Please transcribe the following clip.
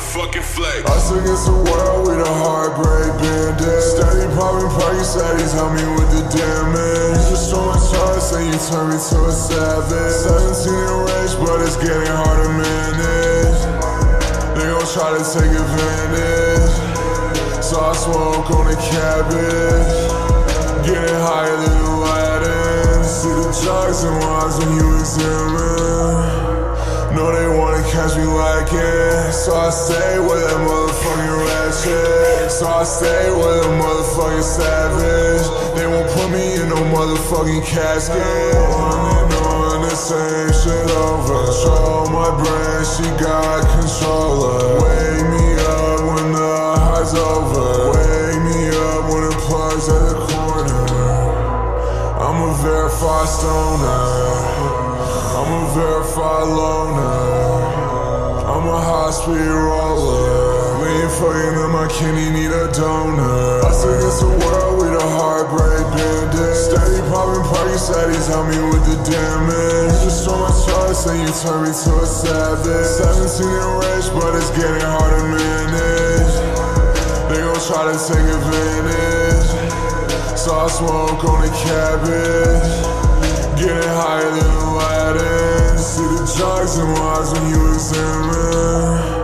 motherfucking I Us against the world with a heartbreak bandit. Steady popping Percocets, daddies help me with the damage. You're showing trust and you turn me to a savage. 17 and rich, but it's getting hard to manage. They gon' try to take advantage. So I smoke on the cabbage. Getting higher than the Aladdin. See the drugs and wines when you examine. Know they wanna catch me lacking. So I stay with that motherfucking ratchet. So I stay with a motherfucking savage. They won't put me in no motherfucking casket. On and on, the same shit over. Control my brain, she got controller. Wake me up when the high's over. Wake me up when it plugs at the corner. I'm a verified stoner. I'm a verified loner. I'm a high speed roller. We ain't fucking up my kidney, need a donor. Us against the world, with a heartbreak bandit. Steady popping Percocets, help me with the damage. Just so much trust and you turn me to a savage. 17 and rich, but it's getting hard to manage. They gon' try to take advantage. So I smoke on the cabbage. Getting higher than Wines when you examine.